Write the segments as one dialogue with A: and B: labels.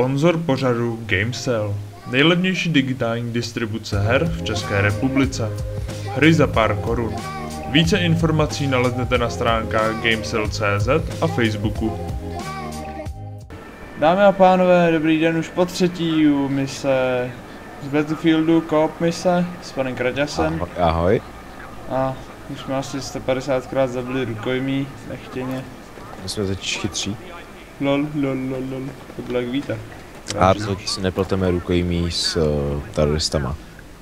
A: Sponzor pořadu Gamesell. Nejlevnější digitální distribuce her v České republice. Hry za pár korun. Více informací naleznete na stránkách Gamesell.cz a Facebooku.
B: Dámy a pánové, dobrý den už po třetí u mise z Battlefieldu, Coop mise s panem Kraťasem.
C: Ahoj, ahoj.
B: A už jsme asi 150krát zabili rukojmí, nechtěně.
C: My jsme teď chytří.
B: Lol, lol, lol, lol. To bylo jak víte.
C: A rozhodně si nepleteme rukojmí s uh, teroristama.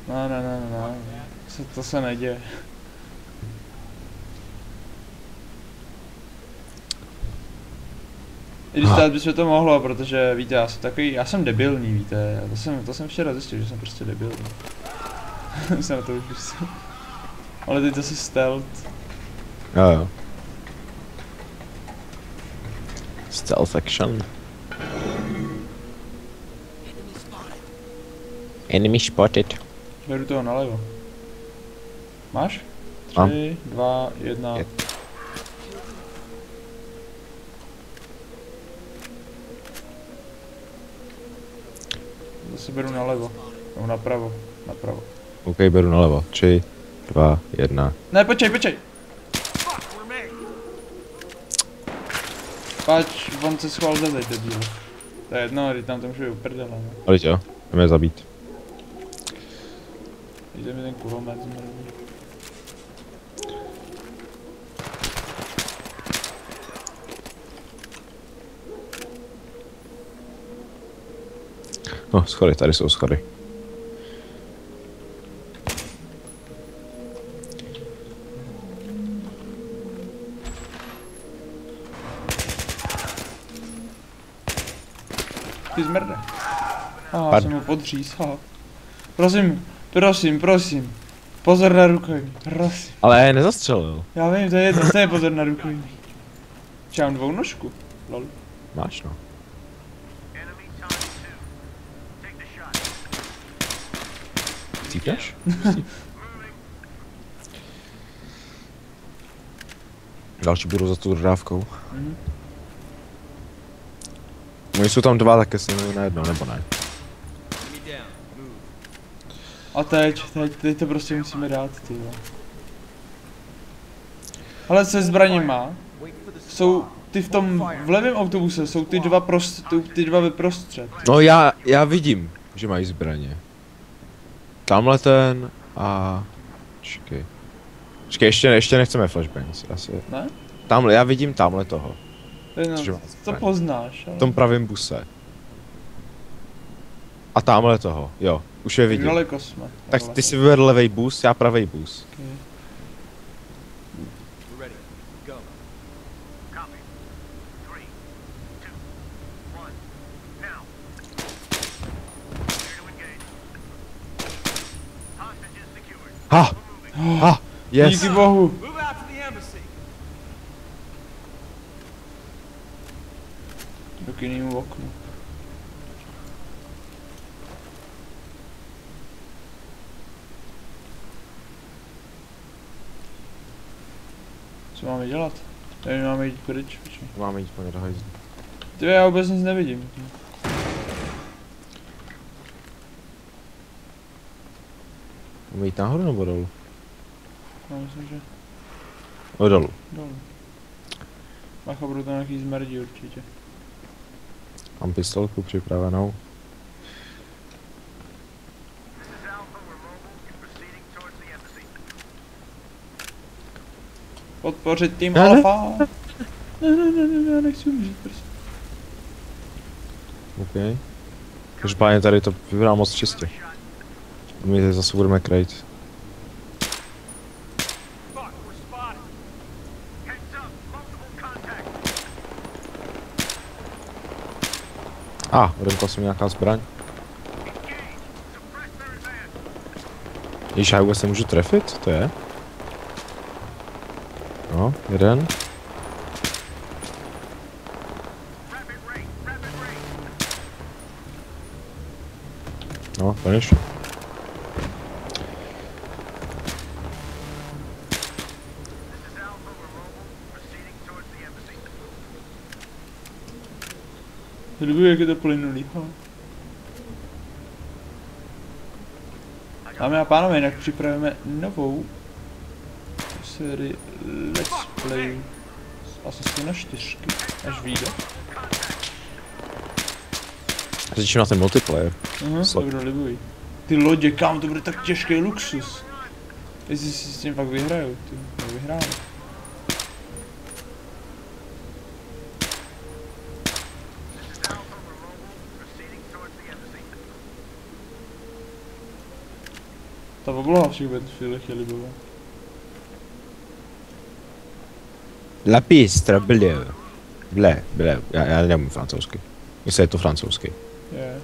B: No, ne, ne, ne, ne. To, to se neděje. I když stát by se to mohlo, protože víte, já jsem takový, já jsem debilní, víte, to jsem, to jsem včera zjistil, že jsem prostě debilní. jsem na to už. Ale teď zase stealth.
C: Jo, jo. Stealth action. Enemy spotted.
B: Beru toho nalevo. Máš?
C: Mám.
B: Tři, dva, jedna.
C: Je-
B: Zase beru nalevo. Nebo napravo. Napravo.
C: OK, beru nalevo. 3, 2, 1.
B: Ne, počkej, počkej! Pač, on se schoval za zeď, debil. To je jedno, když tam to může uprdele, no.
C: Pojď jo, jdeme je zabít.
B: Jde mi ten kulomet zmrzí.
C: No, schody, tady jsou schody.
B: Ty zmrde. Aha,
C: Pardon.
B: jsem mu podřísal. Prosím, prosím, prosím. Pozor na rukojmí, prosím.
C: Ale nezastřelil.
B: Já vím, to je jedno, to je pozor na rukojmí. Já mám dvou nožku. Lol.
C: Máš no. Cípneš? Další budou za tou dodávkou.
B: Mhm.
C: Oni jsou tam dva, tak jestli na jedno, nebo ne.
B: A teď, teď, teď to prostě musíme dát, ty jo. Ale se zbraněma jsou ty v tom, v levém autobuse jsou ty dva prost, ty, ty dva vyprostřed.
C: No já, já vidím, že mají zbraně. Tamhle ten a... Čekej. Čekej, ještě, ještě nechceme flashbangs, asi.
B: Ne?
C: Tamhle, já vidím tamhle toho.
B: To je
C: Že
B: no, to poznáš, ale...
C: V tom pravém buse. A tamhle toho, jo, už je vidím.
B: daleko jsme.
C: Tak ty si vyber levej bus, já pravej bus.
B: Okay.
C: Ha! Ha! Yes!
B: Díky bohu. K jinému oknu. Co máme dělat? Tady máme jít pryč, počkej.
C: Máme jít úplně do hajzlu.
B: Ty já vůbec nic nevidím.
C: Máme jít nahoru nebo dolů?
B: Já myslím, že
C: No dolů.
B: dolů. Bacha, budou tam nějaký zmrdí určitě.
C: Mám pistolku připravenou.
B: Podpořit tým
C: Ne, ne.
B: Alfa. Ne, ne, ne, ne, ne, nechci umřít, prostě.
C: OK. Každopádně tady to vypadá moc čistě. My zase budeme krejt. A, ah, odemkla jsem nějaká zbraň. Ježíš, já vůbec nemůžu trefit? Co to je? No, jeden. No, konečně.
B: Líbí, jak je to plynulý. Dámy a pánové, jinak připravíme novou sérii Let's Play z Assassina 4, až vyjde.
C: Řečím na ten multiplayer.
B: Aha,
C: Co?
B: to libuji. Ty lodě, kam to bude tak těžký luxus. Jestli si s tím fakt vyhraju, ty, no Ta obloha všech chvíli chvíli byla.
C: Lapis trableu. Ble, ble, já, já nemám francouzsky. Jestli je to francouzsky.
B: Je.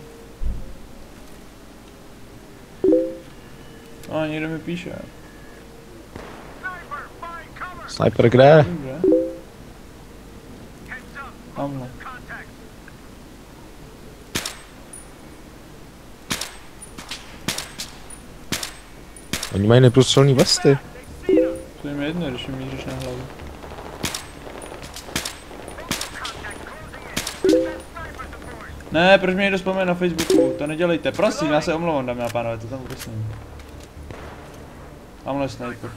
B: A někdo mi píše.
C: Sniper kde?
B: Tamhle.
C: Oni mají neprůstřelný vesty.
B: To je mi jedno, když mi míříš na hlavu. Ne, proč mě někdo vzpomene na Facebooku? To nedělejte, prosím, já se omlouvám, dámy a pánové, to tam vůbec není. Tamhle sniper.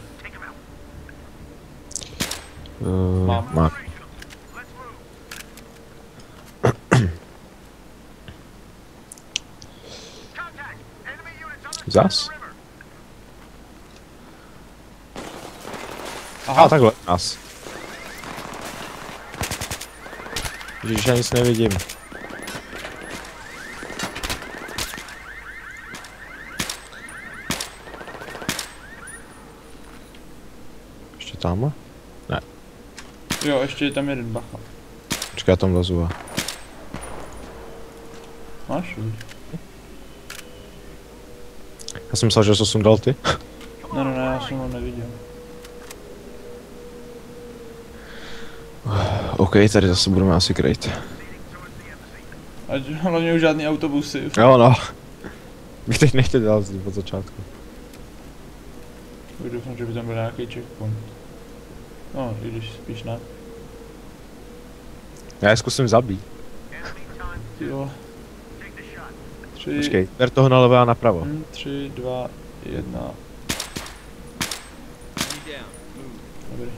C: Uh,
B: Mám.
C: Má. Zas?
B: Aha,
C: A takhle, nás. Ježiš, já nic nevidím. Ještě tamhle?
B: jo, ještě je tam jeden bacha.
C: Počkej, já tam lezu a...
B: Máš?
C: Já jsem myslel, že to sundal ty.
B: Ne, ne, ne, já jsem ho neviděl.
C: OK, tady zase budeme asi krejt.
B: Ať hlavně už žádný autobusy.
C: Jo no. Bych teď nechtěl dělat z od začátku.
B: Už doufám, že by tam byl nějaký checkpoint. No, i když spíš ne.
C: Já je zkusím zabít.
B: Vole. Tři,
C: Počkej, ber toho nalevo a napravo.
B: hm, tři, dva, jedna. Dobrý.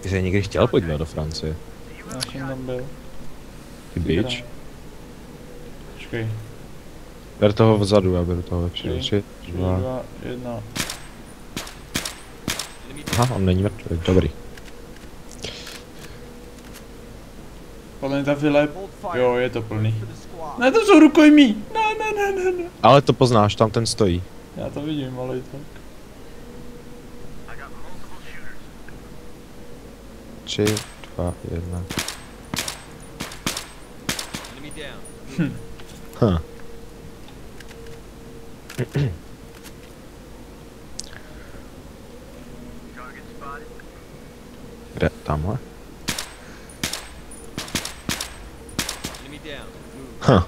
C: Ty jsi někdy chtěl podívat do Francie.
B: Já jsem tam byl.
C: Ty bitch.
B: Počkej.
C: Ber toho vzadu, já beru toho vepředu.
B: Tři,
C: dva.
B: dva, jedna.
C: Aha, on není mrtvý, dobrý.
B: Podle mě ta vila je... Jo, je to plný. Ne, to jsou rukojmí! Ne, ne, ne, ne, ne.
C: Ale to poznáš, tam ten stojí.
B: Já to vidím, ale i tak.
C: Tři, dva, jedna. Hm. Kde? Tamhle? Hm.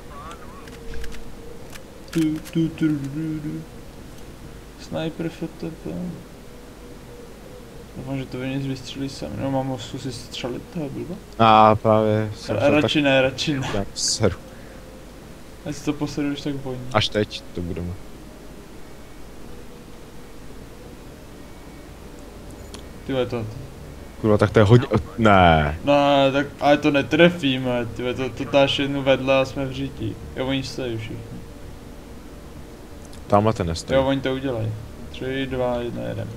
B: Tu, tu, tu, tu, tu, tu. Sniper FTP. Doufám, že to ve nic vystřelí sem. No mám osu si střelit toho blba.
C: A právě jsem
B: A
C: chtěl tak
B: radši ne, radši ne.
C: já seru.
B: Ať si to posedu, už tak voní.
C: Až teď to budeme.
B: Ty to...
C: Kurva, tak to je hodně... Ne.
B: No, tak, ale to netrefíme, ty to, to dáš jednu vedle a jsme v říti. Jo, oni stojí všichni.
C: Tamhle ten nestojí.
B: Jo, oni to udělají. Tři, dva, jedna, jeden.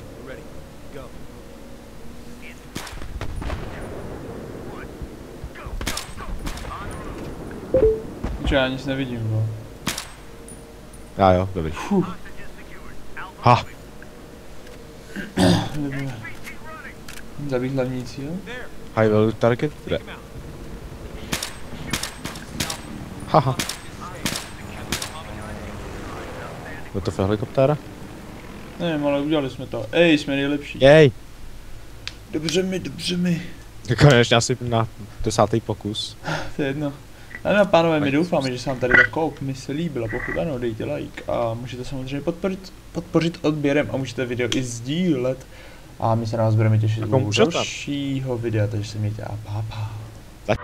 B: Čo, já nic nevidím, no.
C: Já jo, dobrý. Ha,
B: Dobré. Zabít hlavní cíl?
C: high value target? Kde? Haha. Je to helikoptéra?
B: Nevím, ale udělali jsme to. Ej, jsme nejlepší.
C: Jej!
B: Dobře mi, dobře mi.
C: Konečně asi na desátý pokus.
B: To je jedno. Dámy a pánové, my doufáme, že se vám tady ta mi se líbila, pokud ano, dejte like a můžete samozřejmě podpořit, podpořit odběrem a můžete video i sdílet. A my se na vás budeme těšit u dalšího videa, takže se mějte a pá, pá. Tak.